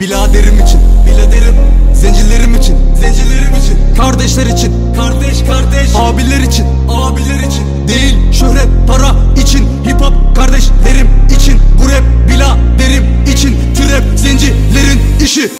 Biladerim için, biladerim. Zencilerim için, zencilerim için. Kardeşler için, kardeş kardeş. Abiler için, abiler için. Değil şöhret, para için. Hip hop kardeşlerim için. Bu rap biladerim için. Türep zencilerin işi.